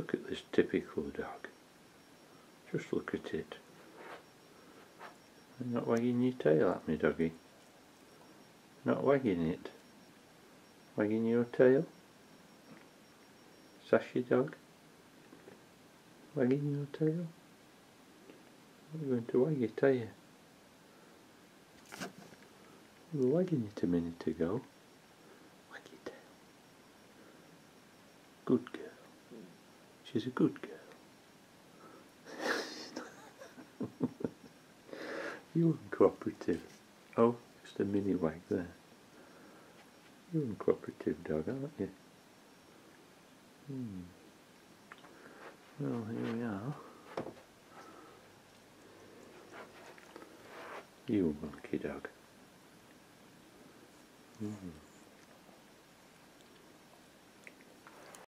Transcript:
look at this typical dog. Just look at it. Not wagging your tail at me, doggy. Not wagging it. Wagging your tail. Sassy dog. Wagging your tail. You're going to wag it, are you? You were wagging it a minute ago. Wag your tail. Good girl. She's a good girl. you uncooperative. Oh, just a mini wag there. You're uncooperative dog, aren't you? Hmm. Well, here we are. You monkey dog. Mm.